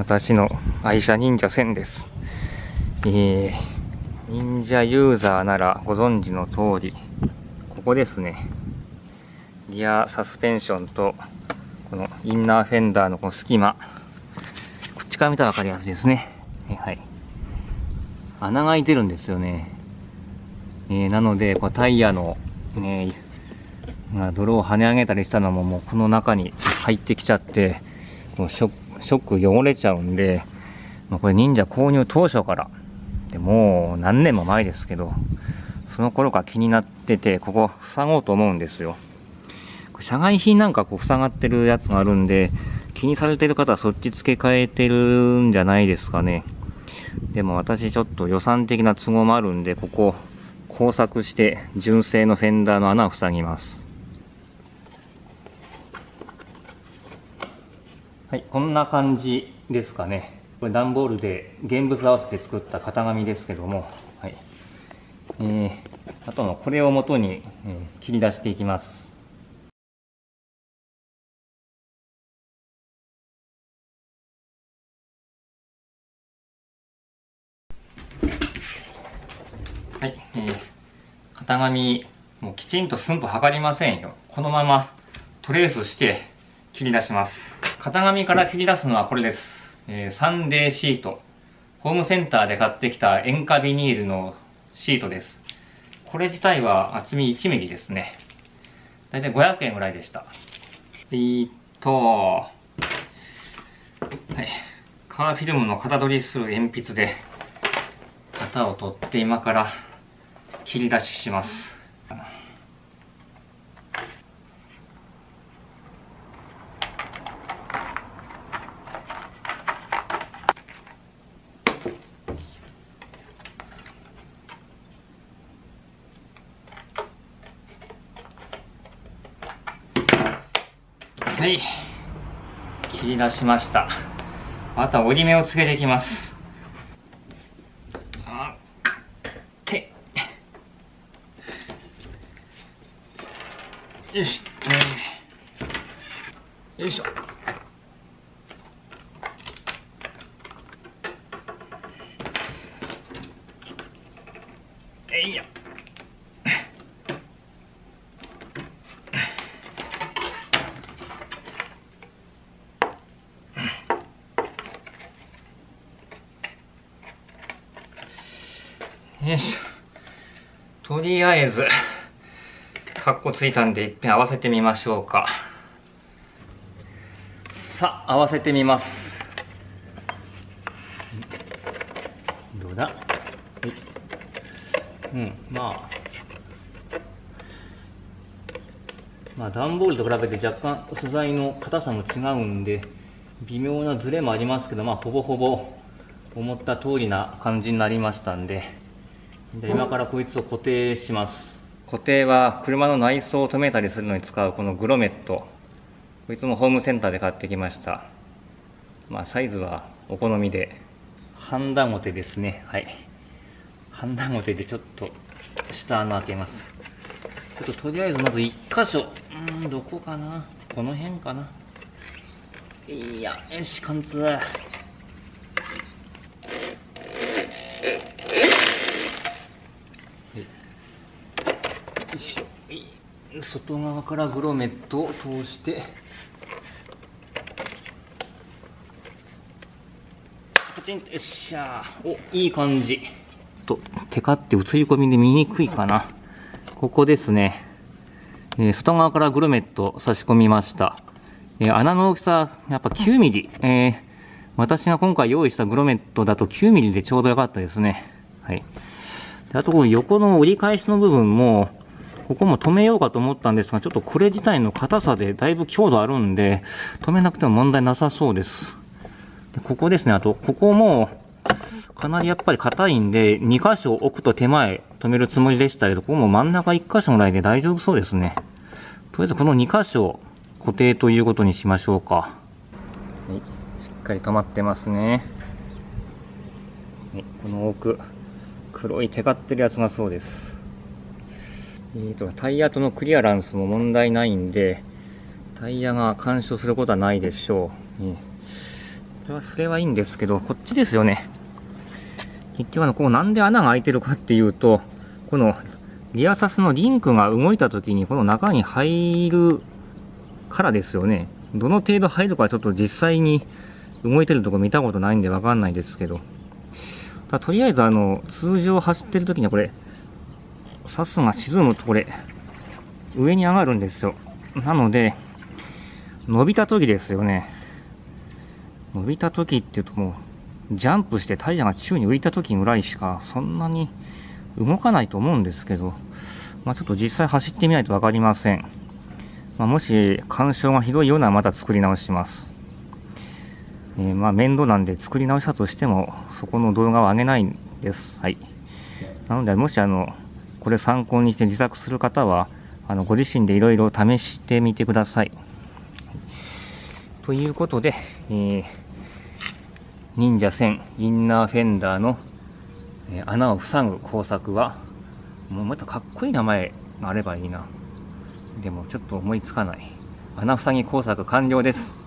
私の愛車忍者1000です。えー、忍者ユーザーならご存知の通り、ここですね。リアサスペンションと、このインナーフェンダーのこの隙間。こっちから見たらわかりやすいですね。はい。穴が開いてるんですよね。えー、なので、こタイヤの、ね、泥を跳ね上げたりしたのももうこの中に入ってきちゃって、ショッショック汚れちゃうんで、まあ、これ忍者購入当初から、でもう何年も前ですけど、その頃から気になってて、ここ塞ごうと思うんですよ。社外品なんかこう塞がってるやつがあるんで、気にされてる方はそっち付け替えてるんじゃないですかね。でも私ちょっと予算的な都合もあるんで、ここ工作して純正のフェンダーの穴を塞ぎます。はい、こんな感じですかね。これ段ボールで現物合わせて作った型紙ですけども、はい。えー、あとのこれを元に、えー、切り出していきます。はい、えー、型紙、もうきちんと寸法測りませんよ。このままトレースして切り出します。型紙から切り出すのはこれです。えー、サンデーシート。ホームセンターで買ってきた塩化ビニールのシートです。これ自体は厚み1ミリですね。だいたい500円ぐらいでした。えー、っと、はい。カーフィルムの型取りする鉛筆で型を取って今から切り出しします。はい。切り出しました。あとは折り目をつけていきます。あって。よし、よいしょ。えいや。よし。とりあえず、カッコついたんで、いっぺん合わせてみましょうか。さあ、合わせてみます。どうだ？うん、まあ。まあ、段ボールと比べて若干素材の硬さも違うんで、微妙なズレもありますけど、まあ、ほぼほぼ思った通りな感じになりましたんで、で今からこいつを固定します。固定は車の内装を止めたりするのに使うこのグロメット。こいつもホームセンターで買ってきました。まあサイズはお好みで。半田表ですね。はい。半田表でちょっと下穴開けます。ちょっととりあえずまず1箇所。うんどこかな。この辺かな。いやよし貫通外側からグロメットを通して。パチンとよっしゃおいい感じ。とテカって映り込みで見にくいかな。ここですね、えー、外側からグロメット差し込みました、えー、穴の大きさやっぱ9ミリ、えー、私が今回用意したグロメットだと9ミリでちょうどよかったですね。はい。あとこの横の折り返しの部分もここも止めようかと思ったんですが、ちょっとこれ自体の硬さでだいぶ強度あるんで、止めなくても問題なさそうです。でここですね、あと、ここも、かなりやっぱり硬いんで、2箇所置くと手前止めるつもりでしたけど、ここも真ん中1箇所ぐらいで大丈夫そうですね。とりあえずこの2箇所固定ということにしましょうか。はい、しっかり止まってますね。はい、この奥、黒いテカってるやつがそうです。えーと、タイヤとのクリアランスも問題ないんで、タイヤが干渉することはないでしょう。えー、とりあれは、それはいいんですけど、こっちですよね。結局あの、こうなんで穴が開いてるかっていうと、このリアサスのリンクが動いた時にこの中に入るからですよね。どの程度入るかちょっと実際に動いてるとこ見たことないんでわかんないですけど。とりあえずあの、通常走ってる時にはこれ、サスが沈むとこれ、上に上がるんですよ。なので、伸びた時ですよね。伸びた時っていうともう、ジャンプしてタイヤが宙に浮いた時ぐらいしか、そんなに動かないと思うんですけど、まあ、ちょっと実際走ってみないと分かりません。まあ、もし干渉がひどいようならまた作り直します。えー、まあ面倒なんで作り直したとしても、そこの動画は上げないんです。はい。なので、もしあの、これ参考にして自作する方は、あの、ご自身でいろいろ試してみてください。ということで、えー、忍者1000インナーフェンダーのえ穴を塞ぐ工作は、もうまたかっこいい名前があればいいな。でもちょっと思いつかない。穴塞ぎ工作完了です。